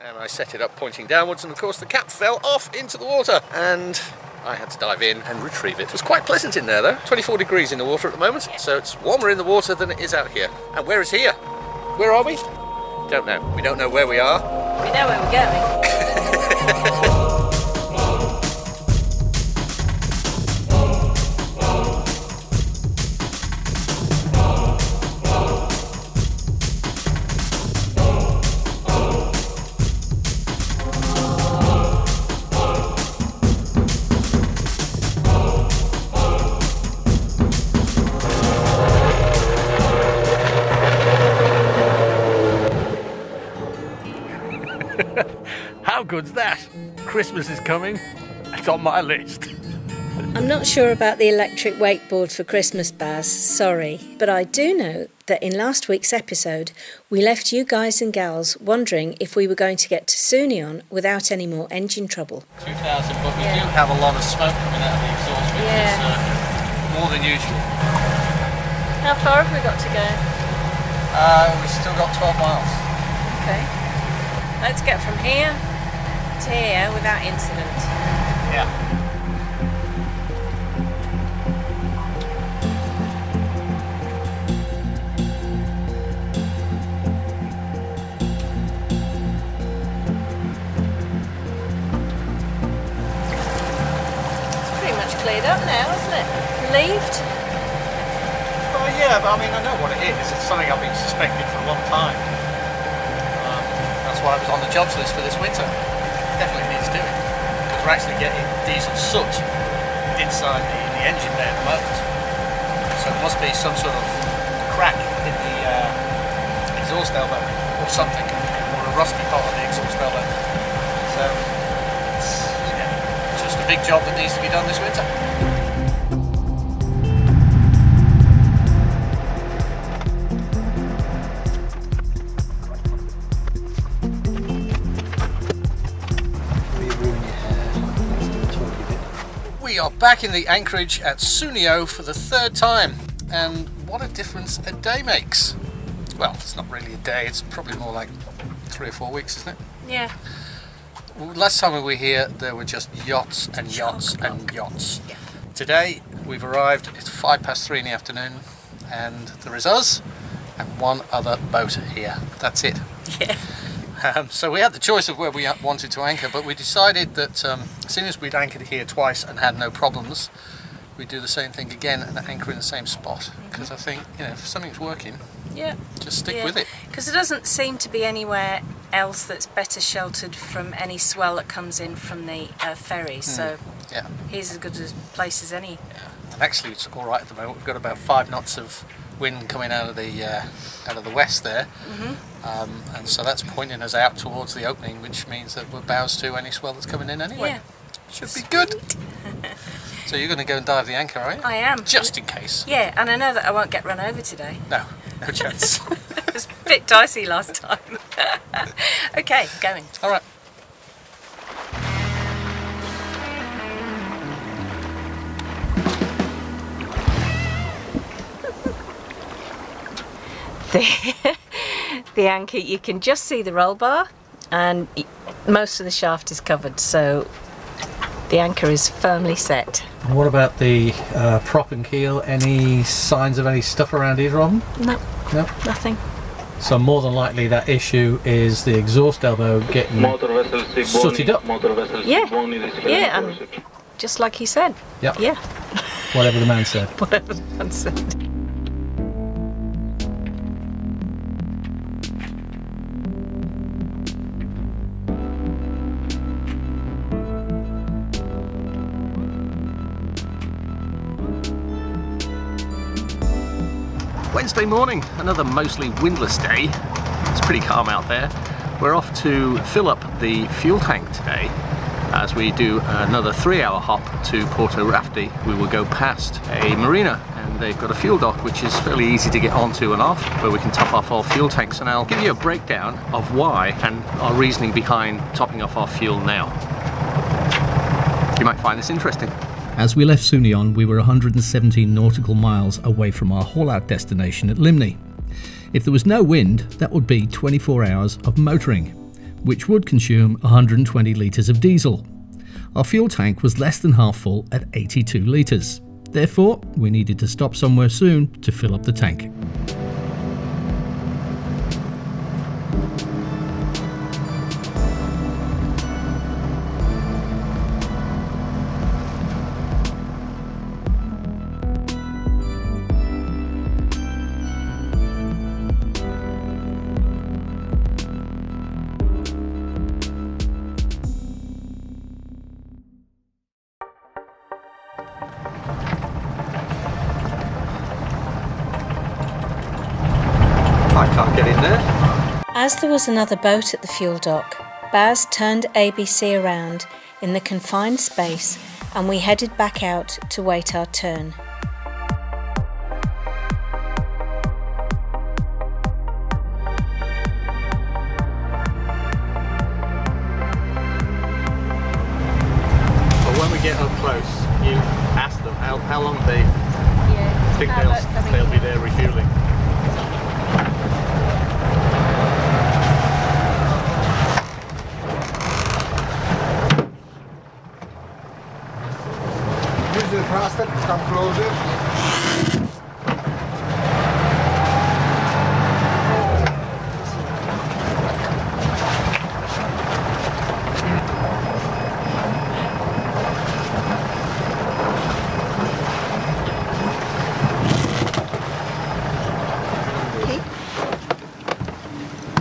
and I set it up pointing downwards and of course the cap fell off into the water and I had to dive in and retrieve it. It was quite pleasant in there though, 24 degrees in the water at the moment, so it's warmer in the water than it is out here. And where is here? Where are we? Don't know. We don't know where we are. We know where we're going. good's that? Christmas is coming. It's on my list. I'm not sure about the electric wakeboard for Christmas, Baz, sorry. But I do know that in last week's episode, we left you guys and gals wondering if we were going to get to Sunion without any more engine trouble. 2000, but we do have a lot of smoke coming out of the exhaust, which Yeah. is uh, more than usual. How far have we got to go? Uh, we've still got 12 miles. Okay. Let's get from here here without incident. Yeah. It's pretty much cleared up now, isn't it? Relieved? Well, yeah, but I mean, I know what it is. It's something I've been suspecting for a long time. Um, that's why I was on the jobs list for this winter. Definitely needs doing. Because we're actually getting diesel soot inside the, the engine bay at the moment. So there must be some sort of crack in the uh, exhaust elbow or something, or a rusty part of the exhaust elbow. So it's yeah, just a big job that needs to be done this winter. Back in the anchorage at Sunio for the third time, and what a difference a day makes. Well, it's not really a day, it's probably more like three or four weeks, isn't it? Yeah. Last time we were here, there were just yachts and yachts and yachts. Yeah. Today, we've arrived, it's five past three in the afternoon, and there is us and one other boat here. That's it. Yeah. Um, so we had the choice of where we wanted to anchor, but we decided that um, as soon as we'd anchored here twice and had no problems, we'd do the same thing again and anchor in the same spot. Because I think, you know, if something's working, Yeah. just stick with it. Because there doesn't seem to be anywhere else that's better sheltered from any swell that comes in from the uh, ferry. So Yeah. here's as good a place as any. And actually, it's all right at the moment. We've got about five knots of wind coming out of the uh, out of the west there, um, and so that's pointing us out towards the opening, which means that we're bows to any swell that's coming in anyway. Yeah. Should be good. so you're going to go and dive the anchor, are you? I am. Just in case. Yeah, and I know that I won't get run over today. No, no chance. it was a bit dicey last time. okay, going. all right. The, the anchor, you can just see the roll bar, and most of the shaft is covered, so the anchor is firmly set. And what about the uh, prop and keel? Any signs of any stuff around either of them? No, No. nothing. So more than likely that issue is the exhaust elbow getting Motor vessel Sigboni, Sooted up. Motor vessel Yeah. Sigboni, this is Yeah, and- Just like he said. Yep. Yeah, whatever the man said. whatever the man said. Wednesday morning, another mostly windless day. It's pretty calm out there. We're off to fill up the fuel tank today. As we do another three hour hop to Porto Rafti, we will go past a marina and they've got a fuel dock which is fairly easy to get onto and off where we can top off our fuel tanks and I'll give you a breakdown of why and our reasoning behind topping off our fuel now. You might find this interesting. As we left Sunion, we were 117 nautical miles away from our haul out destination at Limney. If there was no wind, that would be 24 hours of motoring. which would consume 120 litres of diesel. Our fuel tank was less than half full at 82 litres. Therefore, we needed to stop somewhere soon to fill up the tank. I can't get in there. As there was another boat at the fuel dock, Baz turned ABC around in the confined space and we headed back out to wait our turn. But when we get up close, you ask them how, how long they think they'll, they'll be there refueling. Use the faster, come closer.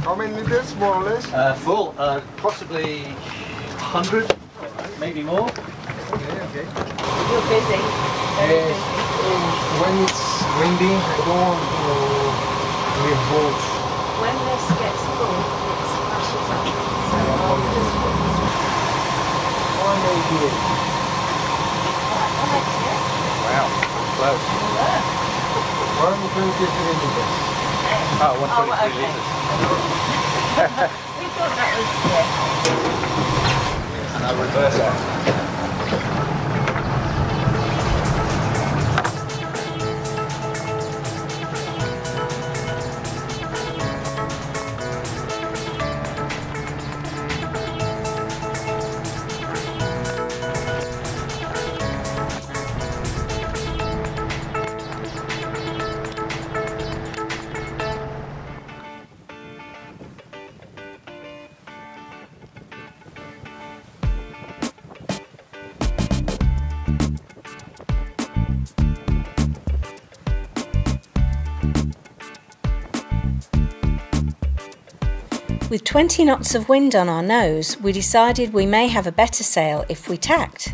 How many liters, more or less? Uh, full, uh, possibly 100, maybe more. Okay, okay. You're busy. Uh, when it's windy, I don't want to leave boats. When this gets full, it splashes up. So I'll just put this One day here. Wow, close. One twenty-three liters. Oh, 123 Oh, okay. litres. We thought that was yeah. And I'll reverse it. With 20 knots of wind on our nose, we decided we may have a better sail if we tacked.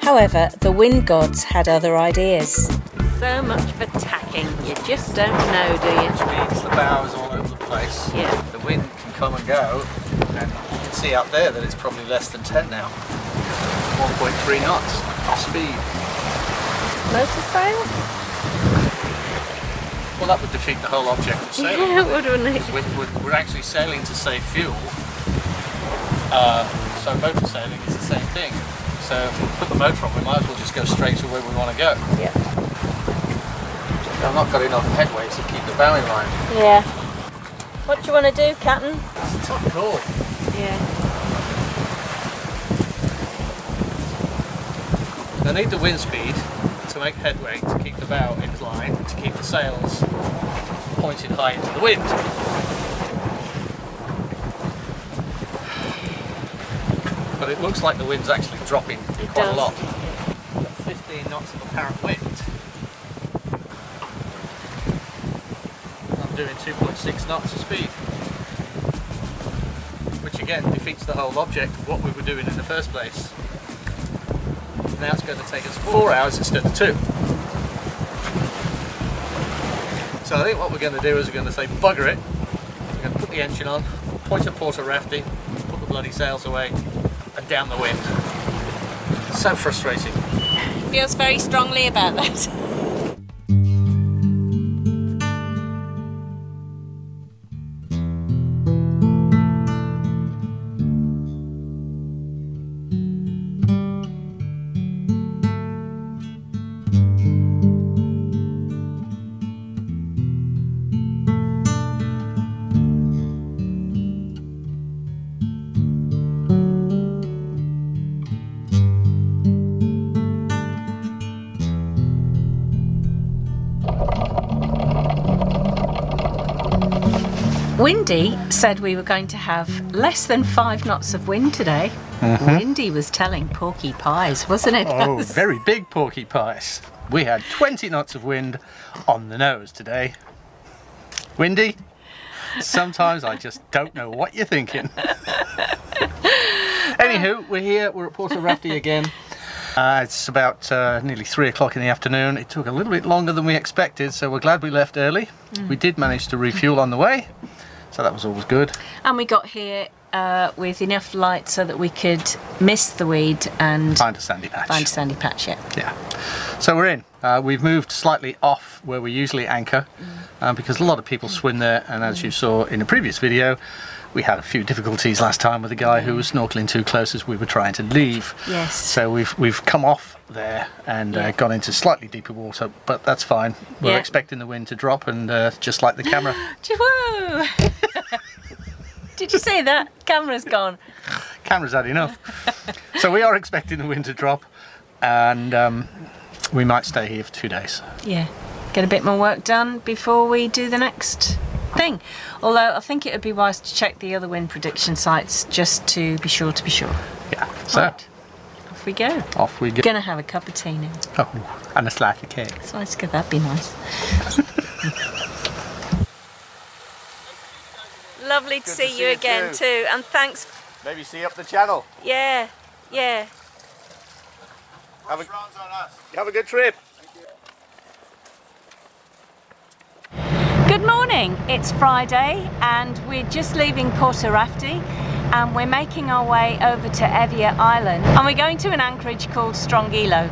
However, the wind gods had other ideas. So much for tacking. You just don't know, do you? Which means the bow is all over the place. Yeah. The wind can come and go, and you can see out there that it's probably less than 10 now. 1.3 knots off speed. Motor sail? Well, that would defeat the whole object of sailing. Yeah, it would, wouldn't it? We're, we're, we're actually sailing to save fuel. Uh, so motor sailing is the same thing. So if we put the motor on, we might as well just go straight to where we want to go. Yeah. I've not got enough headway to keep the bow in line. Yeah. What do you want to do, Captain? It's a tough call. Yeah. I need the wind speed to make headway to keep the bow in line, to keep the sails pointed high into the wind. But it looks like the wind's actually dropping quite does. a lot. Got 15 knots of apparent wind. I'm doing 2.6 knots of speed. Which again defeats the whole object of what we were doing in the first place. Now it's going to take us four hours instead of two. So I think what we're going to do is we're going to say bugger it. We're going to put the engine on, point at Porto Rafti, put the bloody sails away, and down the wind. So frustrating. Feels very strongly about that. Windy said we were going to have less than five knots of wind today. Windy was telling porky pies, wasn't it? Oh, very big porky pies. We had 20 knots of wind on the nose today. Windy, sometimes I just don't know what you're thinking. Anywho, we're here, we're at Porto Rafti again. Uh, it's about uh, nearly three o'clock in the afternoon. It took a little bit longer than we expected, so we're glad we left early. We did manage to refuel on the way, so that was always good. And we got here uh, with enough light so that we could miss the weed and Find a sandy patch. find a sandy patch. Yeah. Yeah. So we're in. Uh, we've moved slightly off where we usually anchor uh, because a lot of people swim there, and as you saw in a previous video, we had a few difficulties last time with a guy who was snorkeling too close as we were trying to leave. Yes. So we've we've come off there and Yeah. uh, gone into slightly deeper water, but that's fine. We're Yeah. expecting the wind to drop, and uh, just like the camera! Did you say that? Camera's gone. camera's had enough. so we are expecting the wind to drop, and um, we might stay here for two days. Yeah. Get a bit more work done before we do the next thing. Although I think it would be wise to check the other wind prediction sites just to be sure to be sure. Yeah. So Right. Off we go. off we go. Gonna have a cup of tea now. Oh, and a slice of cake. So let's go. That'd be nice. Lovely to see to you see you again too. too, and thanks. Maybe see you up the channel. Yeah, yeah. Have a, have a good trip. Good morning. It's Friday, and we're just leaving Porto Rafti, and we're making our way over to Evia Island, and we're going to an anchorage called Strongilo.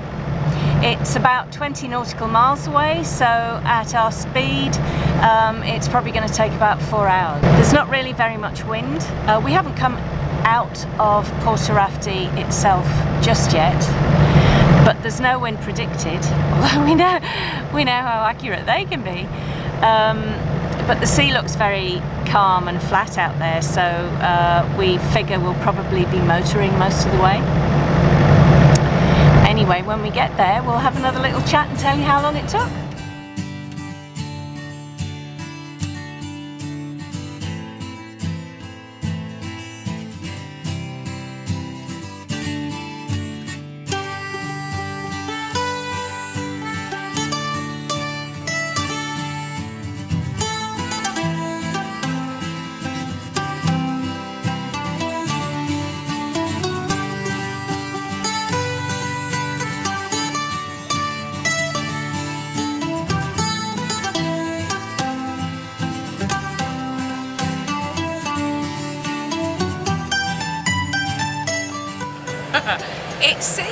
It's about 20 nautical miles away, so at our speed, um, it's probably going to take about four hours. There's not really very much wind. Uh, we haven't come out of Porto Rafti itself just yet, but there's no wind predicted. Although we know we know how accurate they can be. Um, but the sea looks very calm and flat out there, so uh, we figure we'll probably be motoring most of the way. Anyway, when we get there, we'll have another little chat and tell you how long it took.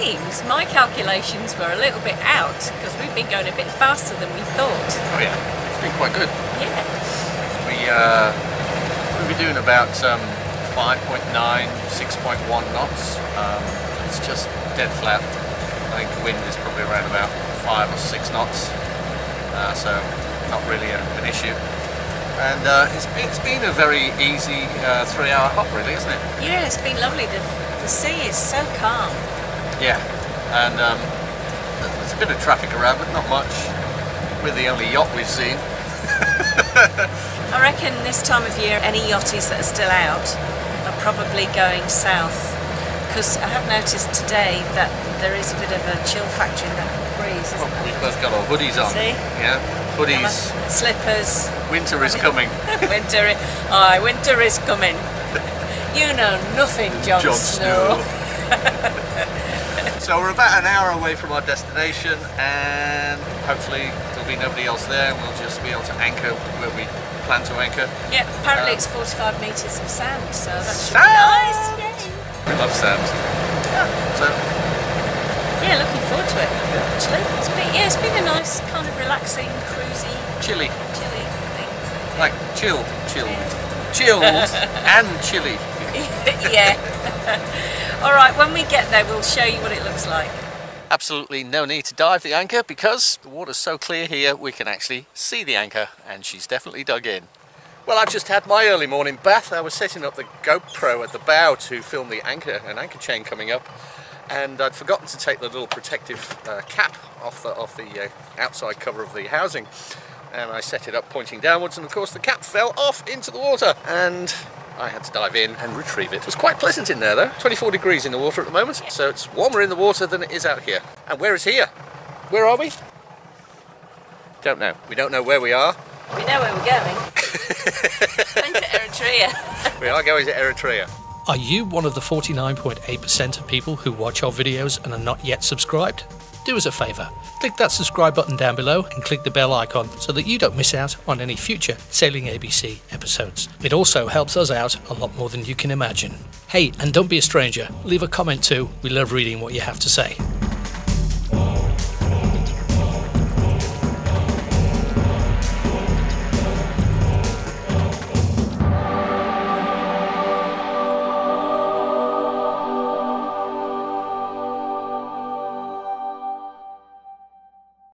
Seems my calculations were a little bit out because we've been going a bit faster than we thought. Oh yeah, it's been quite good. Yeah. We uh, we'll be doing about um, 5.9, 6.1 knots. Um, it's just dead flat. I think the wind is probably around about five or six knots, uh, so not really a, an issue. And uh, it's, been, it's been a very easy uh, three-hour hop, really, isn't it? Yeah, it's been lovely. The, the sea is so calm. Yeah, and um, there's a bit of traffic around, but not much. We're the only yacht we've seen. I reckon this time of year, any yachties that are still out are probably going south. Because I have noticed today that there is a bit of a chill factor in that breeze, isn't Well, we've both got our hoodies on. See? Yeah, hoodies. Slippers. Winter is coming. winter, i- aye, winter is coming. You know nothing, John, Jon Snow. Snow. so we're about an hour away from our destination and hopefully there'll be nobody else there and we'll just be able to anchor where we plan to anchor. Yeah, apparently Um, it's 45 metres of sand, so that should Sand! be nice. Yay. We love sand. Yeah. So Yeah, looking forward to it. Actually, it's been yeah, it's been a nice kind of relaxing, cruisy, chilly, chilly thing. like chilled, chilled, chilled and chilly. yeah. All right, when we get there, we'll show you what it looks like. Absolutely no need to dive the anchor because the water's so clear here we can actually see the anchor and she's definitely dug in. Well, I've just had my early morning bath. I was setting up the GoPro at the bow to film the anchor, and anchor chain coming up, and I'd forgotten to take the little protective uh, cap off the off the uh, outside cover of the housing. and I set it up pointing downwards and of course the cap fell off into the water and I had to dive in and retrieve it. It was quite pleasant in there though, 24 degrees in the water at the moment, so it's warmer in the water than it is out here. And where is here? Where are we? Don't know. We don't know where we are. We know where we're going. going to Eretria. We are going to Eretria. Are you one of the 49.8% of people who watch our videos and are not yet subscribed? Do us a favour, click that subscribe button down below and click the bell icon so that you don't miss out on any future Sailing A B Sea episodes. It also helps us out a lot more than you can imagine. Hey, and don't be a stranger, leave a comment too, we love reading what you have to say.